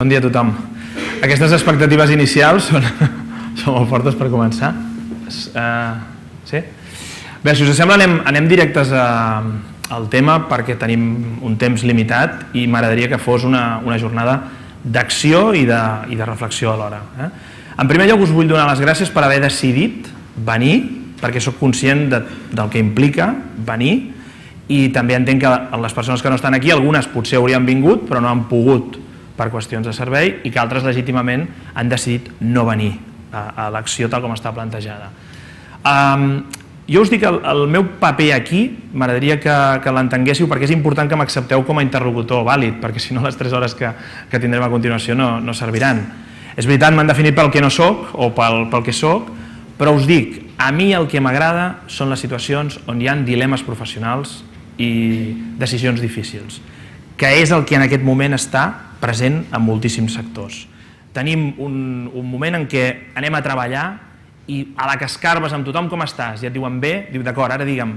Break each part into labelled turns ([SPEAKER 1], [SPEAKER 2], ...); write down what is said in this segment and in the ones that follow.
[SPEAKER 1] Bon dia a tothom. Aquestes expectatives inicials són, són molt fortes per començar. Uh, sí? Bé, si us sembla, anem, anem directes a, al tema perquè tenim un temps limitat i m'agradaria que fos una, una jornada d'acció i, de, i de reflexió alhora. Eh? En primer lloc us vull donar les gràcies per haver decidit venir, perquè sóc conscient de, del que implica venir i també entenc que les persones que no estan aquí, algunes potser haurien vingut però no han pogut per qüestions de servei i que altres legítimament han decidit no venir a, a l'acció tal com està plantejada. Um, jo us dic el, el meu paper aquí, m'agradaria que, que l'entenguéssiu perquè és important que m'accepteu com a interlocutor vàlid, perquè si no les 3 hores que, que tindrem a continuació no, no serviran. És veritat, m'han definit pel que no sóc o pel, pel que sóc, però us dic, a mi el que m'agrada són les situacions on hi ha dilemes professionals i decisions difícils, que és el que en aquest moment està present en moltíssims sectors. Tenim un, un moment en què anem a treballar i a la que escarbes amb tothom com estàs i et diuen bé, diu d'acord, ara digue'm,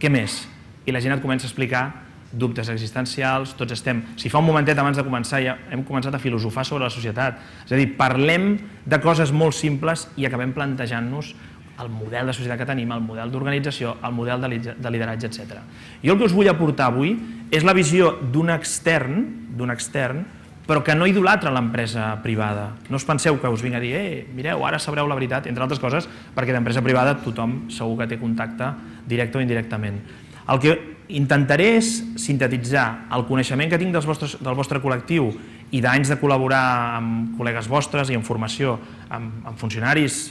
[SPEAKER 1] què més? I la gent et comença a explicar dubtes existencials, tots estem... Si fa un momentet abans de començar ja hem començat a filosofar sobre la societat, és a dir, parlem de coses molt simples i acabem plantejant-nos el model de societat que tenim, el model d'organització, el model de lideratge, etc. Jo el que us vull aportar avui és la visió d'un extern, d'un extern, però que no idolatra l'empresa privada. No us penseu que us vinc a dir, eh, mireu, ara sabreu la veritat, entre altres coses, perquè d'empresa privada tothom segur que té contacte directe o indirectament. El que intentaré és sintetitzar el coneixement que tinc dels vostres, del vostre col·lectiu i d'anys de col·laborar amb col·legues vostres i en formació amb, amb funcionaris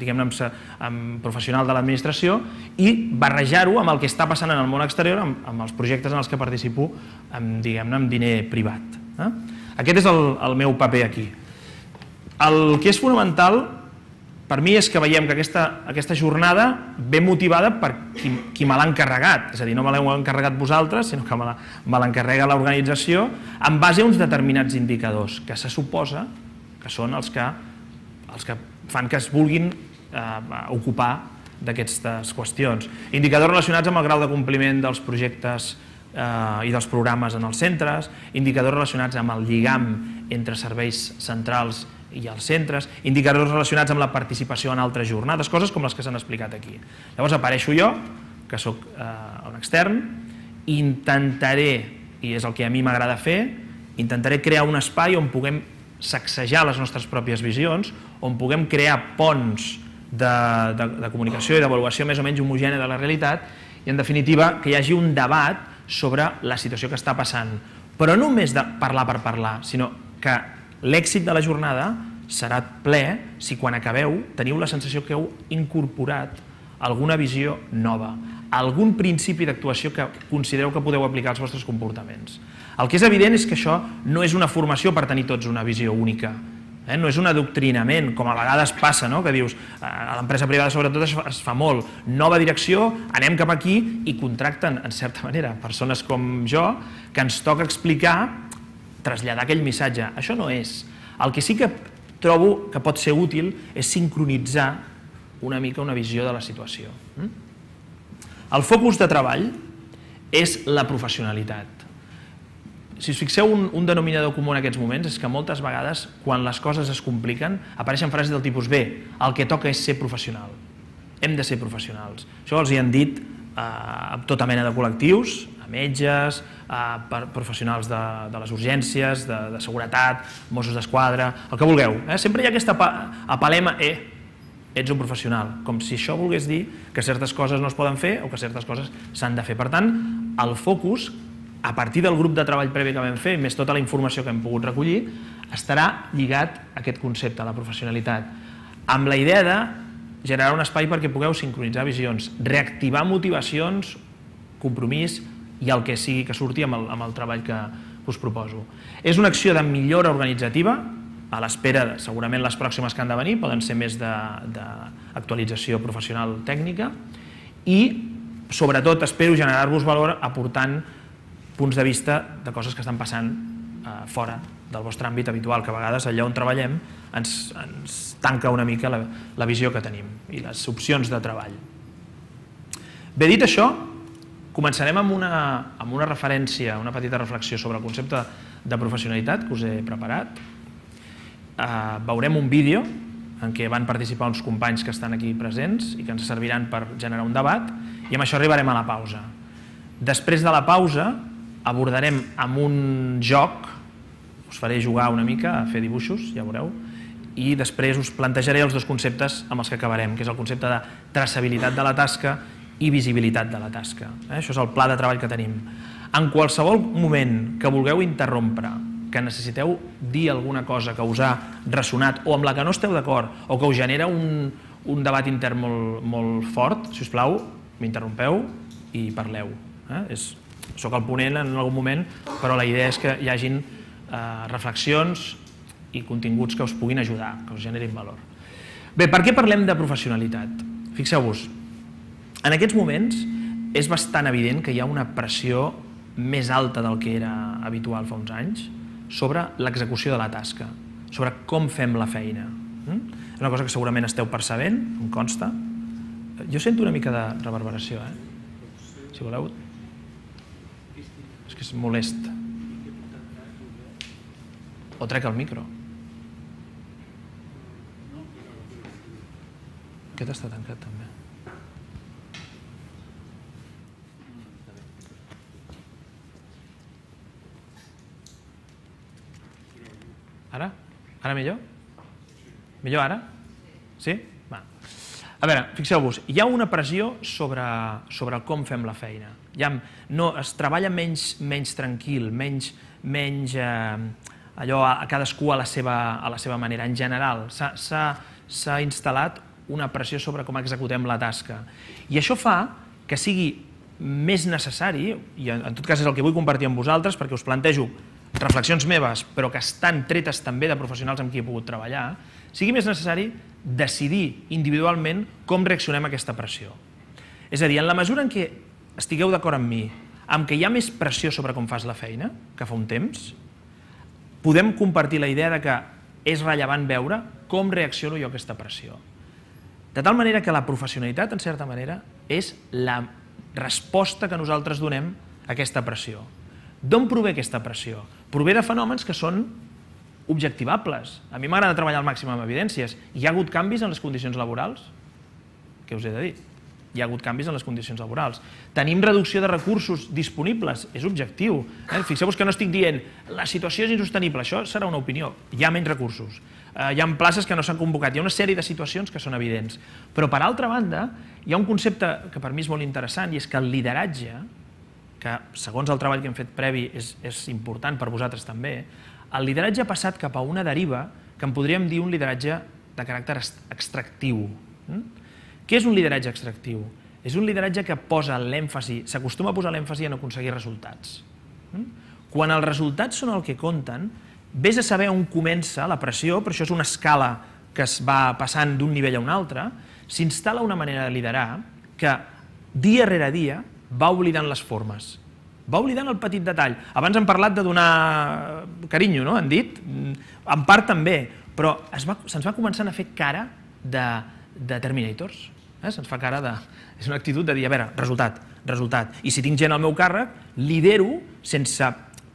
[SPEAKER 1] diguem-ne, amb, amb professional de l'administració i barrejar-ho amb el que està passant en el món exterior, amb, amb els projectes en els que participo, amb, diguem-ne, amb diner privat. Eh? Aquest és el, el meu paper aquí. El que és fonamental per mi és que veiem que aquesta, aquesta jornada ve motivada per qui, qui me l'ha encarregat, és a dir, no me l'heu encarregat vosaltres, sinó que me l'encarrega l'organització en base a uns determinats indicadors, que se suposa que són els que, els que fan que es vulguin eh, ocupar d'aquestes qüestions. Indicadors relacionats amb el grau de compliment dels projectes eh, i dels programes en els centres, indicadors relacionats amb el lligam entre serveis centrals i els centres, indicadors relacionats amb la participació en altres jornades, coses com les que s'han explicat aquí. Llavors apareixo jo, que sóc eh, un extern, intentaré, i és el que a mi m'agrada fer, intentaré crear un espai on puguem sacsejar les nostres pròpies visions, on puguem crear ponts de, de, de comunicació i d'avaluació més o menys homogènia de la realitat i, en definitiva, que hi hagi un debat sobre la situació que està passant. Però no només de parlar per parlar, sinó que l'èxit de la jornada serà ple si quan acabeu teniu la sensació que heu incorporat alguna visió nova, algun principi d'actuació que considereu que podeu aplicar als vostres comportaments. El que és evident és que això no és una formació per tenir tots una visió única, eh? no és un adoctrinament, com a vegades passa, no? que dius, eh, a l'empresa privada sobretot es fa, es fa molt, nova direcció, anem cap aquí i contracten, en certa manera, persones com jo, que ens toca explicar, traslladar aquell missatge. Això no és. El que sí que trobo que pot ser útil és sincronitzar una mica una visió de la situació. Hm? El focus de treball és la professionalitat si us fixeu un, un denominador comú en aquests moments és que moltes vegades, quan les coses es compliquen, apareixen frases del tipus B, el que toca és ser professional. Hem de ser professionals. Això els hi han dit eh, a tota mena de col·lectius, a metges, a professionals de, de les urgències, de, de seguretat, Mossos d'Esquadra, el que vulgueu. Eh? Sempre hi ha aquesta apalema, eh, ets un professional, com si això volgués dir que certes coses no es poden fer o que certes coses s'han de fer. Per tant, el focus a partir del grup de treball previ que vam fer, més tota la informació que hem pogut recollir, estarà lligat a aquest concepte, a la professionalitat, amb la idea de generar un espai perquè pugueu sincronitzar visions, reactivar motivacions, compromís i el que sigui que surti amb el, amb el treball que us proposo. És una acció de millora organitzativa, a l'espera, segurament les pròximes que han de venir, poden ser més d'actualització professional tècnica, i sobretot espero generar-vos valor aportant punts de vista de coses que estan passant eh, fora del vostre àmbit habitual, que a vegades allà on treballem ens, ens tanca una mica la, la visió que tenim i les opcions de treball. Bé, dit això, començarem amb una, amb una referència, una petita reflexió sobre el concepte de professionalitat que us he preparat. Uh, veurem un vídeo en què van participar uns companys que estan aquí presents i que ens serviran per generar un debat i amb això arribarem a la pausa. Després de la pausa abordarem amb un joc, us faré jugar una mica a fer dibuixos, ja veureu, i després us plantejaré els dos conceptes amb els que acabarem, que és el concepte de traçabilitat de la tasca i visibilitat de la tasca. Eh? Això és el pla de treball que tenim. En qualsevol moment que vulgueu interrompre, que necessiteu dir alguna cosa que us ha ressonat o amb la que no esteu d'acord o que us genera un, un debat intern molt, molt fort, si us plau, m'interrompeu i parleu. Eh? És, soc el ponent en algun moment, però la idea és que hi hagin eh, reflexions i continguts que us puguin ajudar, que us generin valor. Bé, per què parlem de professionalitat? Fixeu-vos, en aquests moments és bastant evident que hi ha una pressió més alta del que era habitual fa uns anys sobre l'execució de la tasca, sobre com fem la feina. Mm? És una cosa que segurament esteu percebent, em consta. Jo sento una mica de reverberació, eh? Si voleu... És que és molest. O trec el micro. Aquest està tancat també. Ara? Ara millor? Millor ara? Sí? A veure, fixeu-vos, hi ha una pressió sobre, sobre com fem la feina. Ha, no, es treballa menys, menys tranquil, menys, menys eh, allò a, a cadascú a la, seva, a la seva manera. En general, s'ha instal·lat una pressió sobre com executem la tasca. I això fa que sigui més necessari, i en tot cas és el que vull compartir amb vosaltres, perquè us plantejo reflexions meves, però que estan tretes també de professionals amb qui he pogut treballar, sigui més necessari decidir individualment com reaccionem a aquesta pressió. És a dir, en la mesura en què estigueu d'acord amb mi, amb que hi ha més pressió sobre com fas la feina, que fa un temps, podem compartir la idea de que és rellevant veure com reacciono jo a aquesta pressió. De tal manera que la professionalitat, en certa manera, és la resposta que nosaltres donem a aquesta pressió. D'on prové aquesta pressió? Prové de fenòmens que són objectivables. A mi m'agrada treballar al màxim amb evidències. Hi ha hagut canvis en les condicions laborals? Què us he de dir? Hi ha hagut canvis en les condicions laborals. Tenim reducció de recursos disponibles, és objectiu. Eh? Fixeu-vos que no estic dient la situació és insostenible, això serà una opinió. Hi ha menys recursos eh, hi ha places que no s'han convocat, hi ha una sèrie de situacions que són evidents. Però, per altra banda, hi ha un concepte que per mi és molt interessant i és que el lideratge, que segons el treball que hem fet previ és, és important per vosaltres també, el lideratge ha passat cap a una deriva que en podríem dir un lideratge de caràcter extractiu. Mm? Què és un lideratge extractiu? És un lideratge que posa l'èmfasi, s'acostuma a posar l'èmfasi en aconseguir resultats. Mm? Quan els resultats són el que compten, Ves a saber on comença la pressió, però això és una escala que es va passant d'un nivell a un altre, s'instal·la una manera de liderar que dia rere dia va oblidant les formes, va oblidant el petit detall. Abans hem parlat de donar carinyo, no? han dit? En part també, però se'ns va, se va començant a fer cara de, de Terminators. Eh? Se'ns fa cara de... És una actitud de dir, a veure, resultat, resultat. I si tinc gent al meu càrrec, lidero sense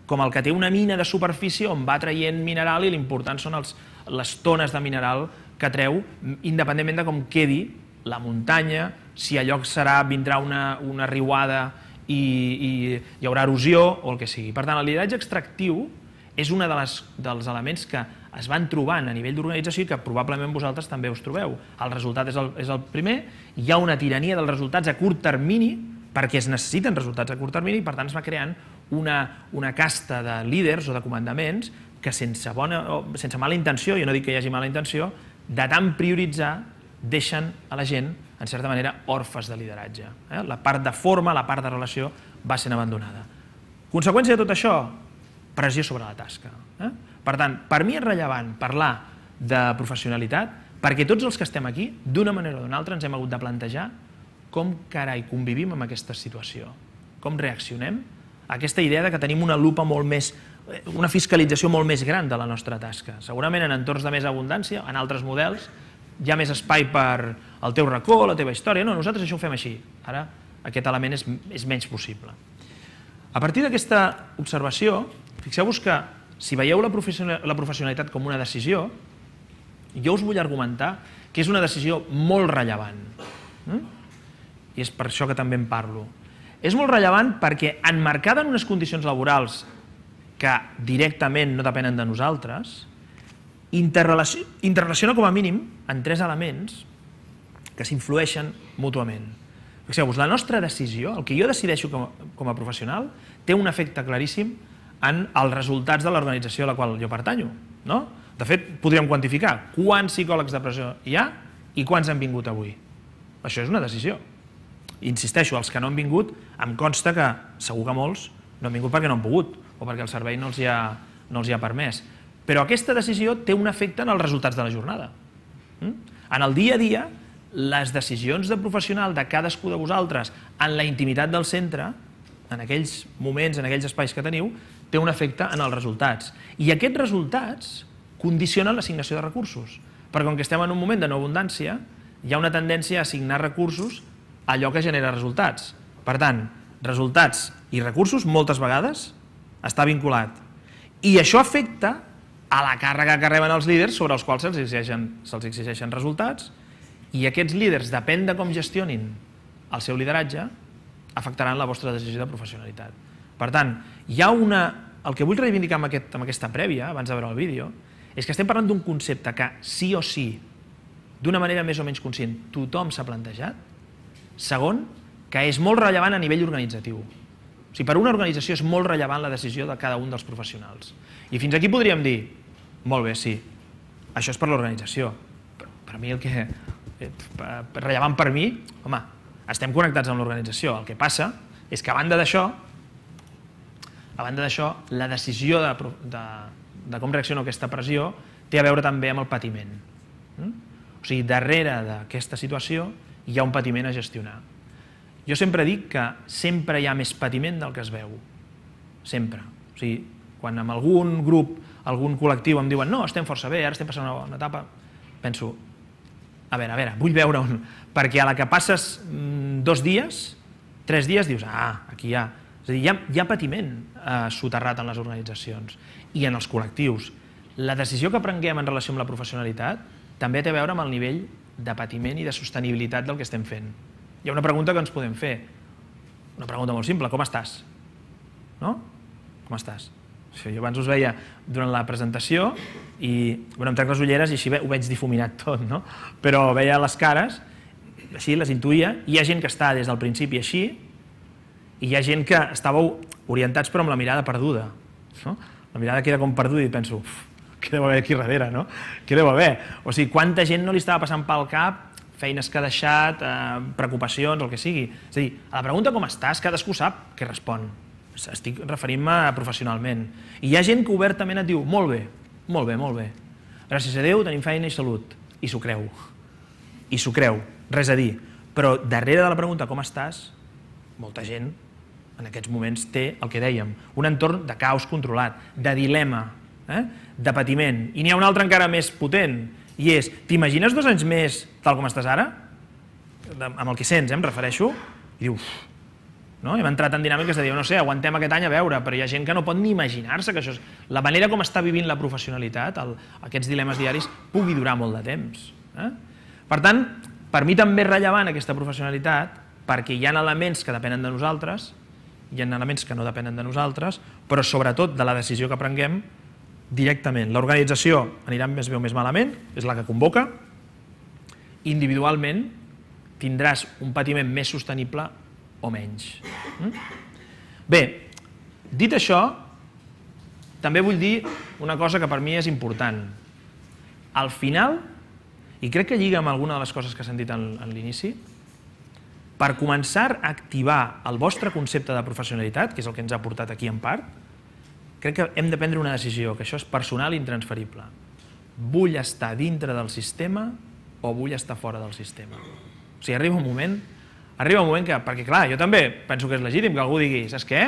[SPEAKER 1] com el que té una mina de superfície on va traient mineral i l'important són els, les tones de mineral que treu, independentment de com quedi la muntanya, si allò serà, vindrà una, una riuada i, i hi haurà erosió o el que sigui. Per tant, el lideratge extractiu és un de les, dels elements que es van trobant a nivell d'organització i que probablement vosaltres també us trobeu. El resultat és el, és el primer, hi ha una tirania dels resultats a curt termini perquè es necessiten resultats a curt termini i per tant es va creant una, una casta de líders o de comandaments que sense, bona, sense mala intenció, jo no dic que hi hagi mala intenció, de tant prioritzar deixen a la gent, en certa manera, orfes de lideratge. Eh? La part de forma, la part de relació va sent abandonada. Conseqüència de tot això, pressió sobre la tasca. Eh? Per tant, per mi és rellevant parlar de professionalitat perquè tots els que estem aquí, d'una manera o d'una altra, ens hem hagut de plantejar com carai convivim amb aquesta situació, com reaccionem aquesta idea de que tenim una lupa molt més, eh, una fiscalització molt més gran de la nostra tasca. Segurament en entorns de més abundància, en altres models, hi ha més espai per el teu racó, la teva història. No, nosaltres això ho fem així. Ara aquest element és, és menys possible. A partir d'aquesta observació, fixeu-vos que si veieu la, la professionalitat com una decisió, jo us vull argumentar que és una decisió molt rellevant. Mm? I és per això que també en parlo. És molt rellevant perquè enmarcada en unes condicions laborals que directament no depenen de nosaltres, interrelaciona com a mínim en tres elements que s'influeixen mútuament. Fixeu-vos, la nostra decisió, el que jo decideixo com a, com a professional, té un efecte claríssim en els resultats de l'organització a la qual jo pertanyo. No? De fet, podríem quantificar quants psicòlegs de presó hi ha i quants han vingut avui. Això és una decisió. Insisteixo, els que no han vingut, em consta que segur que molts no han vingut perquè no han pogut o perquè el servei no els hi ha, no els hi ha permès. Però aquesta decisió té un efecte en els resultats de la jornada. Mm? En el dia a dia, les decisions de professional de cadascú de vosaltres en la intimitat del centre, en aquells moments, en aquells espais que teniu, té un efecte en els resultats. I aquests resultats condicionen l'assignació de recursos. Perquè com que estem en un moment de no abundància, hi ha una tendència a assignar recursos a allò que genera resultats. Per tant, resultats i recursos moltes vegades està vinculat. I això afecta a la càrrega que reben els líders sobre els quals se'ls exigeixen, se exigeixen resultats i aquests líders, depèn de com gestionin el seu lideratge, afectaran la vostra decisió de professionalitat. Per tant, hi ha una... El que vull reivindicar amb, aquest, amb aquesta prèvia, abans de veure el vídeo, és que estem parlant d'un concepte que sí o sí, d'una manera més o menys conscient, tothom s'ha plantejat. Segon, que és molt rellevant a nivell organitzatiu. O sigui, per una organització és molt rellevant la decisió de cada un dels professionals. I fins aquí podríem dir, molt bé, sí, això és per l'organització. Per, per mi el que, Eh, rellevant per mi, home, estem connectats amb l'organització. El que passa és que a banda d'això, a banda d'això, la decisió de, de, de com reacciona aquesta pressió té a veure també amb el patiment. Mm? O sigui, darrere d'aquesta situació hi ha un patiment a gestionar. Jo sempre dic que sempre hi ha més patiment del que es veu. Sempre. O sigui, quan amb algun grup, algun col·lectiu em diuen no, estem força bé, ara estem passant una, una etapa, penso, a veure, a veure, vull veure on... Perquè a la que passes mm, dos dies, tres dies, dius, ah, aquí hi ha... És a dir, hi ha, hi ha patiment eh, soterrat en les organitzacions i en els col·lectius. La decisió que prenguem en relació amb la professionalitat també té a veure amb el nivell de patiment i de sostenibilitat del que estem fent. Hi ha una pregunta que ens podem fer, una pregunta molt simple, com estàs? No? Com estàs? Jo abans us veia durant la presentació i bueno, em trec les ulleres i així ho veig difuminat tot, no? però veia les cares, així les intuïa, hi ha gent que està des del principi així i hi ha gent que estàveu orientats però amb la mirada perduda. No? La mirada queda com perduda i penso, què deu haver aquí darrere, no? Què deu haver? O sigui, quanta gent no li estava passant pel cap feines que ha deixat, eh, preocupacions, el que sigui. És a dir, a la pregunta com estàs, cadascú sap què respon estic referint-me professionalment. I hi ha gent que obertament et diu, molt bé, molt bé, molt bé. Gràcies a Déu tenim feina i salut. I s'ho creu. I s'ho creu. Res a dir. Però darrere de la pregunta com estàs, molta gent en aquests moments té el que dèiem, un entorn de caos controlat, de dilema, eh? de patiment. I n'hi ha un altre encara més potent, i és, t'imagines dos anys més tal com estàs ara? Amb el que sents, eh, em refereixo? I dius, no? Hem entrat en dinàmiques de dir, no sé, aguantem aquest any a veure, però hi ha gent que no pot ni imaginar-se que això és... La manera com està vivint la professionalitat, el, aquests dilemes diaris, pugui durar molt de temps. Eh? Per tant, per mi també és rellevant aquesta professionalitat perquè hi ha elements que depenen de nosaltres, hi ha elements que no depenen de nosaltres, però sobretot de la decisió que prenguem directament. L'organització anirà més bé o més malament, és la que convoca, individualment tindràs un patiment més sostenible o menys. Mm? Bé, dit això, també vull dir una cosa que per mi és important. Al final, i crec que lliga amb alguna de les coses que s'han dit en, en l'inici, per començar a activar el vostre concepte de professionalitat, que és el que ens ha portat aquí en part, crec que hem de prendre una decisió, que això és personal i intransferible. Vull estar dintre del sistema o vull estar fora del sistema? O sigui, arriba un moment arriba un moment que, perquè clar, jo també penso que és legítim que algú digui, saps què?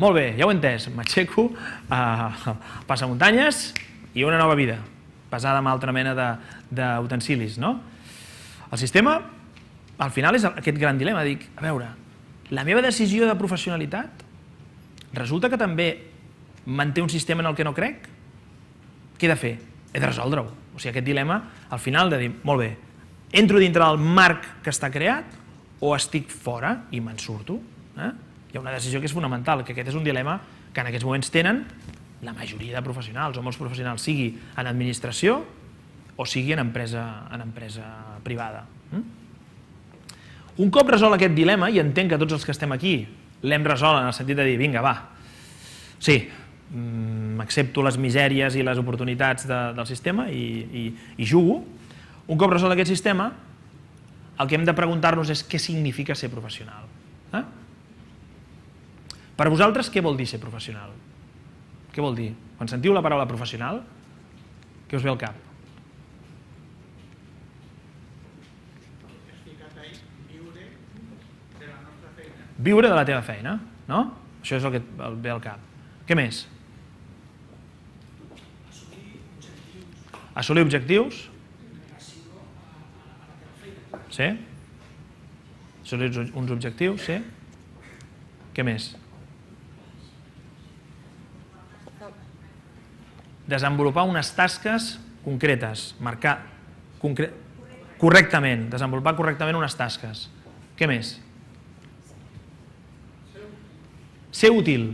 [SPEAKER 1] Molt bé, ja ho he entès, m'aixeco a passar muntanyes i una nova vida, pesada amb altra mena d'utensilis, no? El sistema, al final, és aquest gran dilema, dic, a veure, la meva decisió de professionalitat resulta que també manté un sistema en el que no crec? Què he de fer? He de resoldre-ho. O sigui, aquest dilema, al final, de dir, molt bé, entro dintre del marc que està creat o estic fora i me'n surto? Eh? Hi ha una decisió que és fonamental, que aquest és un dilema que en aquests moments tenen la majoria de professionals, o molts professionals, sigui en administració o sigui en empresa, en empresa privada. Mm? Un cop resol aquest dilema, i entenc que tots els que estem aquí l'hem resolt en el sentit de dir, vinga, va, sí, mm, accepto les misèries i les oportunitats de, del sistema i, i, i jugo, un cop resolt aquest sistema, el que hem de preguntar-nos és què significa ser professional. Eh? Per vosaltres, què vol dir ser professional? Què vol dir? Quan sentiu la paraula professional, què us ve al cap? Viure de la teva feina, no? Això és el que et ve al cap. Què més? Assolir objectius. Sí? Assolir uns objectius, sí? Què més? Desenvolupar unes tasques concretes, marcar concre correctament, desenvolupar correctament unes tasques. Què més? Ser útil.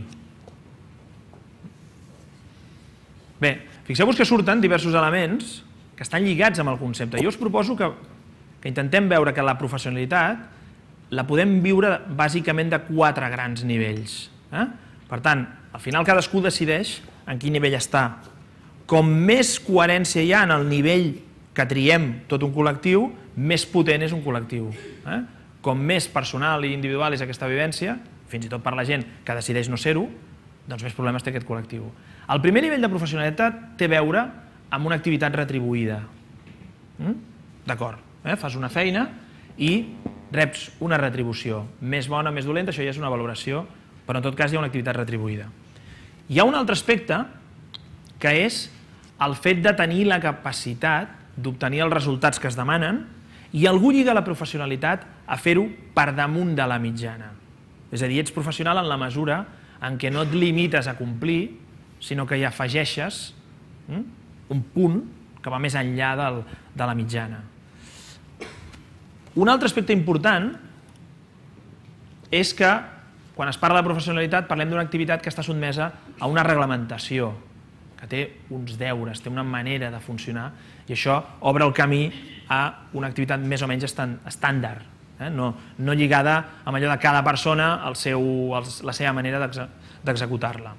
[SPEAKER 1] Bé, fixeu-vos que surten diversos elements que estan lligats amb el concepte. Jo us proposo que, que intentem veure que la professionalitat la podem viure bàsicament de quatre grans nivells. Eh? Per tant, al final cadascú decideix en quin nivell està. Com més coherència hi ha en el nivell que triem tot un col·lectiu, més potent és un col·lectiu. Eh? Com més personal i individual és aquesta vivència, fins i tot per la gent que decideix no ser-ho, doncs més problemes té aquest col·lectiu. El primer nivell de professionalitat té a veure amb una activitat retribuïda. Mm? D'acord, eh? fas una feina i reps una retribució. Més bona, més dolenta, això ja és una valoració, però en tot cas hi ha una activitat retribuïda. Hi ha un altre aspecte que és el fet de tenir la capacitat d'obtenir els resultats que es demanen i algú lliga la professionalitat a fer-ho per damunt de la mitjana. És a dir, ets professional en la mesura en què no et limites a complir, sinó que hi afegeixes hm, un punt que va més enllà del, de la mitjana. Un altre aspecte important és que quan es parla de professionalitat parlem d'una activitat que està sotmesa a una reglamentació, que té uns deures, té una manera de funcionar i això obre el camí a una activitat més o menys estàndard, eh? no, no lligada amb allò de cada persona el seu, la seva manera d'executar-la.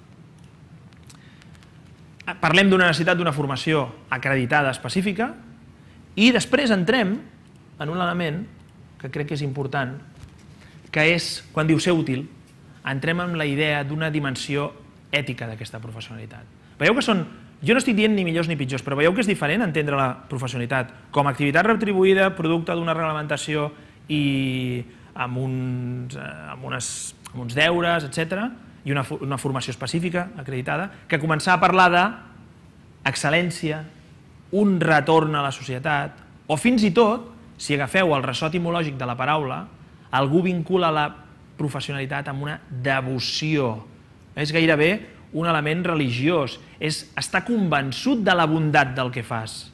[SPEAKER 1] Parlem d'una necessitat d'una formació acreditada específica i després entrem en un element que crec que és important, que és, quan diu ser útil, entrem en la idea d'una dimensió ètica d'aquesta professionalitat. Veieu que són jo no estic dient ni millors ni pitjors, però veieu que és diferent entendre la professionalitat com a activitat retribuïda, producte d'una reglamentació i amb uns, eh, amb unes, amb uns deures, etc i una, una formació específica acreditada, que començar a parlar de un retorn a la societat, o fins i tot, si agafeu el ressò etimològic de la paraula, algú vincula la professionalitat amb una devoció. És gairebé un element religiós, és estar convençut de la bondat del que fas.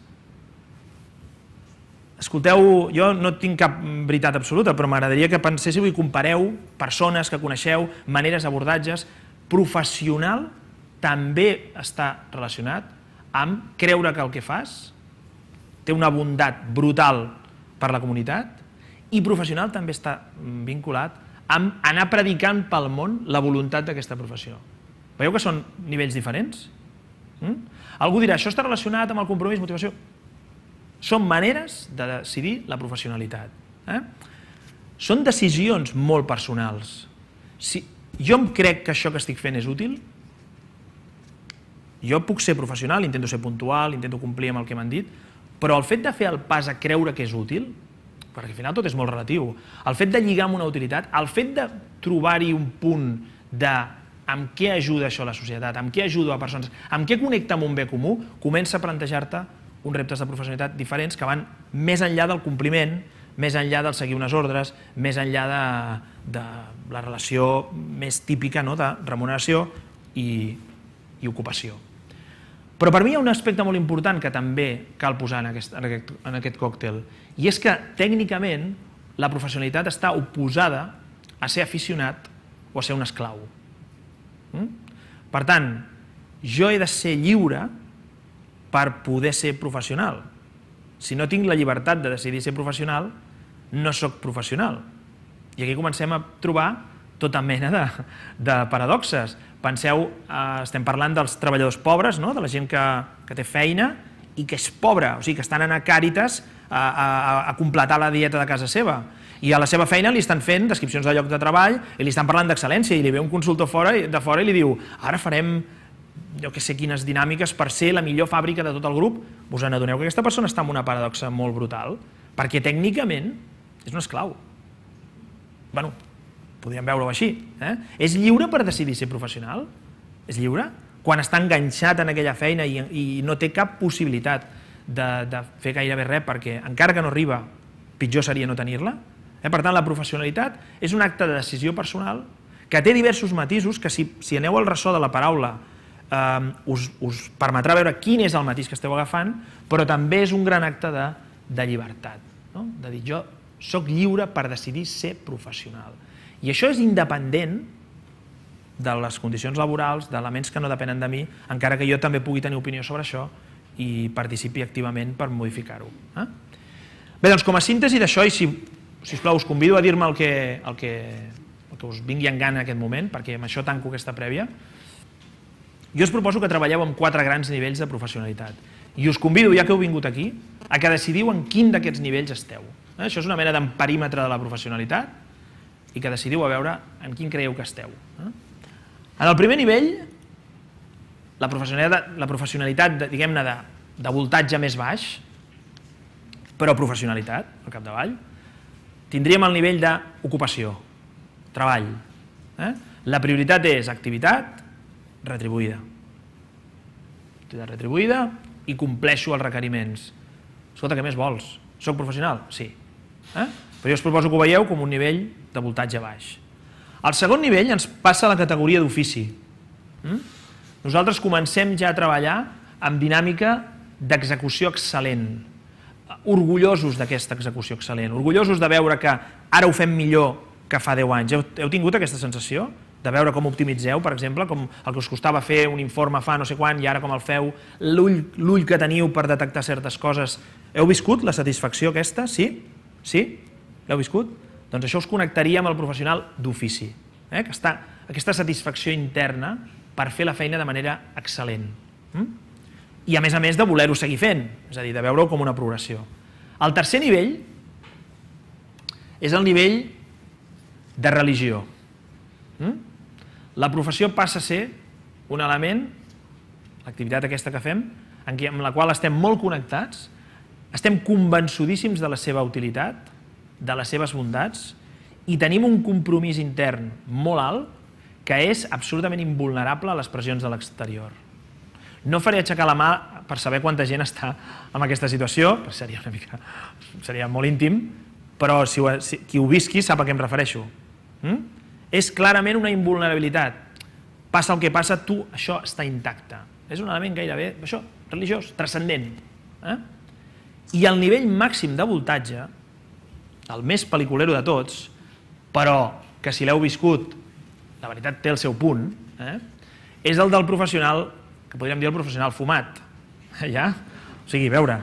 [SPEAKER 1] Escolteu, jo no tinc cap veritat absoluta, però m'agradaria que penséssiu i compareu persones que coneixeu, maneres, abordatges. Professional també està relacionat amb creure que el que fas té una bondat brutal per la comunitat i professional també està vinculat amb anar predicant pel món la voluntat d'aquesta professió. Veieu que són nivells diferents? Mm? Algú dirà, això està relacionat amb el compromís, motivació... Són maneres de decidir la professionalitat. Eh? Són decisions molt personals. Si jo em crec que això que estic fent és útil, jo puc ser professional, intento ser puntual, intento complir amb el que m'han dit, però el fet de fer el pas a creure que és útil, perquè al final tot és molt relatiu, el fet de lligar amb una utilitat, el fet de trobar-hi un punt de amb què ajuda això a la societat, amb què ajuda a persones, amb què connecta amb un bé comú, comença a plantejar-te uns reptes de professionalitat diferents que van més enllà del compliment, més enllà del seguir unes ordres, més enllà de, de la relació més típica no? de remuneració i i ocupació. Però per mi hi ha un aspecte molt important que també cal posar en aquest, en aquest, en aquest còctel, i és que tècnicament la professionalitat està oposada a ser aficionat o a ser un esclau. Mm? Per tant, jo he de ser lliure per poder ser professional. Si no tinc la llibertat de decidir ser professional, no sóc professional. I aquí comencem a trobar tota mena de, de paradoxes. Penseu, eh, estem parlant dels treballadors pobres, no? de la gent que, que té feina i que és pobra, o sigui, que estan anant a Càritas a, a, a completar la dieta de casa seva. I a la seva feina li estan fent descripcions de lloc de treball i li estan parlant d'excel·lència i li ve un consultor fora, de fora i li diu ara farem jo que sé quines dinàmiques per ser la millor fàbrica de tot el grup, us n'adoneu que aquesta persona està en una paradoxa molt brutal, perquè tècnicament és un esclau. Bueno, podríem veure-ho així. Eh? És lliure per decidir ser professional? És lliure? Quan està enganxat en aquella feina i, i no té cap possibilitat de, de fer gairebé res perquè encara que no arriba, pitjor seria no tenir-la. Eh? Per tant, la professionalitat és un acte de decisió personal que té diversos matisos que si, si aneu al ressò de la paraula eh, us, us permetrà veure quin és el matís que esteu agafant, però també és un gran acte de, de llibertat. No? De dir, jo sóc lliure per decidir ser professional. I això és independent de les condicions laborals, d'elements que no depenen de mi, encara que jo també pugui tenir opinió sobre això i participi activament per modificar-ho. Eh? Bé, doncs com a síntesi d'això, i si, si us plau, us convido a dir-me el, que, el, que, el que us vingui en gana en aquest moment, perquè amb això tanco aquesta prèvia, jo us proposo que treballeu amb quatre grans nivells de professionalitat. I us convido, ja que heu vingut aquí, a que decidiu en quin d'aquests nivells esteu. Eh? Això és una mena d'emparímetre de la professionalitat, i que decidiu a veure en quin creieu que esteu. En el primer nivell, la professionalitat, la professionalitat diguem-ne, de, de voltatge més baix, però professionalitat, al capdavall, tindríem el nivell d'ocupació, treball. Eh? La prioritat és activitat retribuïda. Activitat retribuïda i compleixo els requeriments. Escolta, què més vols? Soc professional? Sí. Eh? Però jo us proposo que ho veieu com un nivell de voltatge baix. Al segon nivell ens passa a la categoria d'ofici. Mm? Nosaltres comencem ja a treballar amb dinàmica d'execució excel·lent, orgullosos d'aquesta execució excel·lent, orgullosos de veure que ara ho fem millor que fa 10 anys. Heu, heu tingut aquesta sensació? de veure com optimitzeu, per exemple, com el que us costava fer un informe fa no sé quan i ara com el feu, l'ull que teniu per detectar certes coses. Heu viscut la satisfacció aquesta? Sí? Sí? L'heu viscut? Doncs això us connectaria amb el professional d'ofici, eh? que està aquesta satisfacció interna per fer la feina de manera excel·lent. Mm? I a més a més de voler-ho seguir fent, és a dir, de veure-ho com una progressió. El tercer nivell és el nivell de religió. Mm? La professió passa a ser un element, l'activitat aquesta que fem, en amb la qual estem molt connectats, estem convençudíssims de la seva utilitat, de les seves bondats i tenim un compromís intern molt alt que és absolutament invulnerable a les pressions de l'exterior. No faré aixecar la mà per saber quanta gent està en aquesta situació, seria una mica, seria molt íntim, però si, ho, si qui ho visqui sap a què em refereixo. Mm? És clarament una invulnerabilitat. Passa el que passa, tu, això està intacte. És un element gairebé, això, religiós, transcendent. Eh? I el nivell màxim de voltatge el més pel·liculero de tots, però que si l'heu viscut, la veritat té el seu punt, eh? és el del professional, que podríem dir el professional fumat. Ja? O sigui, veure,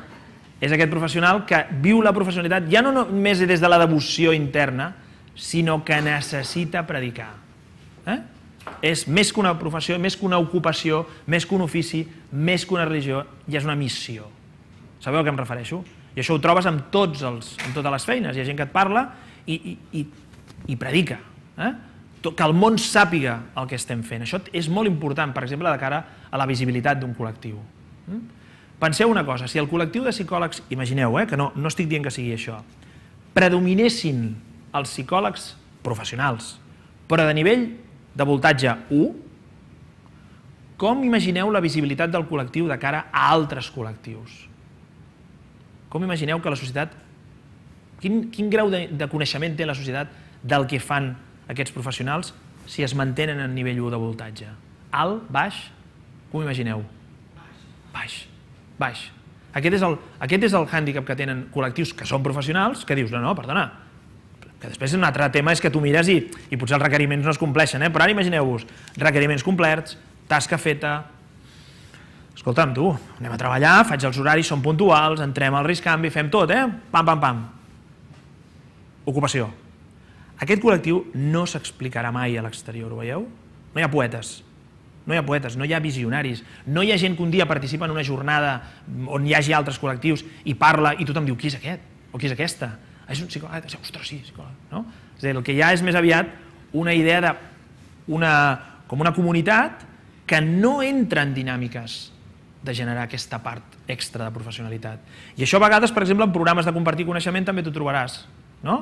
[SPEAKER 1] és aquest professional que viu la professionalitat ja no només des de la devoció interna, sinó que necessita predicar. Eh? És més que una professió, més que una ocupació, més que un ofici, més que una religió, i és una missió. Sabeu a què em refereixo? I això ho trobes amb, tots els, amb totes les feines. Hi ha gent que et parla i, i, i, i predica. Eh? Que el món sàpiga el que estem fent. Això és molt important, per exemple, de cara a la visibilitat d'un col·lectiu. Mm? Penseu una cosa, si el col·lectiu de psicòlegs, imagineu, eh, que no, no estic dient que sigui això, predominessin els psicòlegs professionals, però de nivell de voltatge 1, com imagineu la visibilitat del col·lectiu de cara a altres col·lectius? Com imagineu que la societat... Quin, quin grau de, de coneixement té la societat del que fan aquests professionals si es mantenen en nivell 1 de voltatge? Alt, baix, Com imagineu? Baix. Baix. Aquest és, el, aquest és el hàndicap que tenen col·lectius que són professionals, que dius, no, no, perdona, que després un altre tema és que tu mires i, i potser els requeriments no es compleixen, eh? però ara imagineu-vos, requeriments complerts, tasca feta, escolta'm tu, anem a treballar, faig els horaris, són puntuals, entrem al risc canvi, fem tot, eh? pam, pam, pam. Ocupació. Aquest col·lectiu no s'explicarà mai a l'exterior, ho veieu? No hi ha poetes, no hi ha poetes, no hi ha visionaris, no hi ha gent que un dia participa en una jornada on hi hagi altres col·lectius i parla i tothom diu qui és aquest o qui és aquesta. És un psicòleg, ostres, sí, psicòleg. No? És a dir, el que hi ha és més aviat una idea de una, com una comunitat que no entra en dinàmiques de generar aquesta part extra de professionalitat. I això a vegades, per exemple, en programes de compartir coneixement també t'ho trobaràs. No?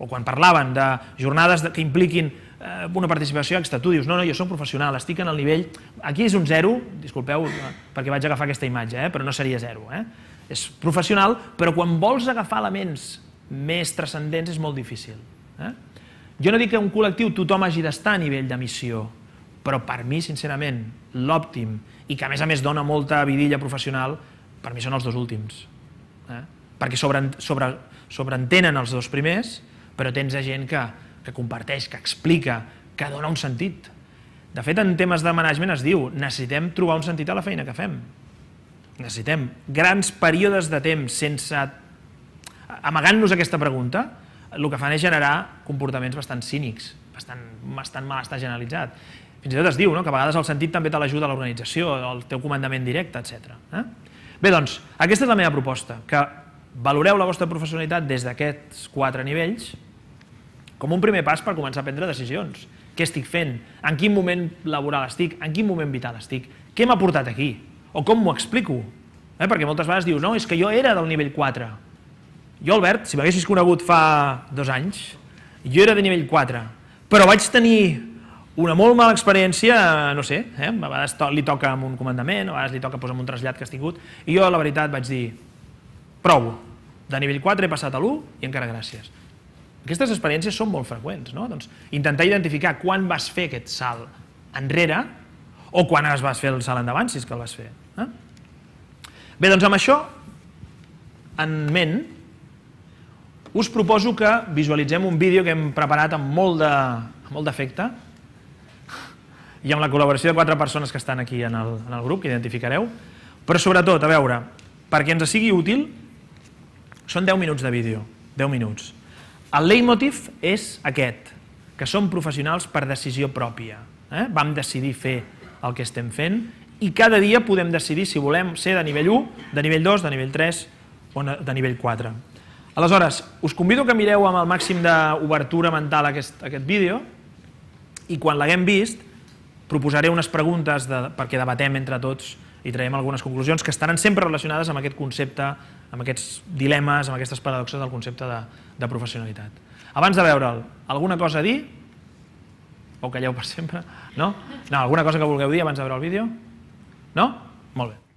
[SPEAKER 1] O quan parlaven de jornades que impliquin eh, una participació extra. Tu dius, no, no, jo soc professional, estic en el nivell... Aquí és un zero, disculpeu, perquè vaig agafar aquesta imatge, eh, però no seria zero. Eh? És professional, però quan vols agafar elements més transcendents és molt difícil. Eh? Jo no dic que un col·lectiu tothom hagi d'estar a nivell de missió, però per mi, sincerament, l'òptim, i que a més a més dona molta vidilla professional, per mi són els dos últims. Eh? Perquè sobre, sobre, sobreentenen els dos primers, però tens gent que, que comparteix, que explica, que dona un sentit. De fet, en temes de management es diu necessitem trobar un sentit a la feina que fem. Necessitem grans períodes de temps sense... amagant-nos aquesta pregunta, el que fan és generar comportaments bastant cínics, bastant, bastant malestar generalitzat. Fins i tot es diu no? que a vegades el sentit també te l'ajuda l'organització, el teu comandament directe, etc. Eh? Bé, doncs, aquesta és la meva proposta, que valoreu la vostra professionalitat des d'aquests quatre nivells, com un primer pas per començar a prendre decisions. Què estic fent? En quin moment laboral estic? En quin moment vital estic? Què m'ha portat aquí? O com m'ho explico? Eh? Perquè moltes vegades dius, no, és que jo era del nivell 4. Jo, Albert, si m'haguessis conegut fa dos anys, jo era de nivell 4, però vaig tenir una molt mala experiència, no sé, eh? a vegades li toca amb un comandament, a vegades li toca posar un trasllat que has tingut, i jo, la veritat, vaig dir, prou, de nivell 4 he passat a l'1 i encara gràcies. Aquestes experiències són molt freqüents, no? Doncs intentar identificar quan vas fer aquest salt enrere o quan es vas fer el salt endavant, si és que el vas fer. Eh? Bé, doncs amb això en ment, us proposo que visualitzem un vídeo que hem preparat amb molt d'efecte de, i amb la col·laboració de quatre persones que estan aquí en el, en el grup, que identificareu, però sobretot, a veure, perquè ens sigui útil, són 10 minuts de vídeo, 10 minuts. El leitmotiv és aquest, que som professionals per decisió pròpia. Eh? Vam decidir fer el que estem fent i cada dia podem decidir si volem ser de nivell 1, de nivell 2, de nivell 3 o de nivell 4. Aleshores, us convido que mireu amb el màxim d'obertura mental aquest, aquest vídeo i quan l'haguem vist proposaré unes preguntes de, perquè debatem entre tots i traiem algunes conclusions que estaran sempre relacionades amb aquest concepte, amb aquests dilemes, amb aquestes paradoxes del concepte de, de professionalitat. Abans de veure'l, alguna cosa a dir? O calleu per sempre? No? No, alguna cosa que vulgueu dir abans de veure el vídeo? No? Molt bé.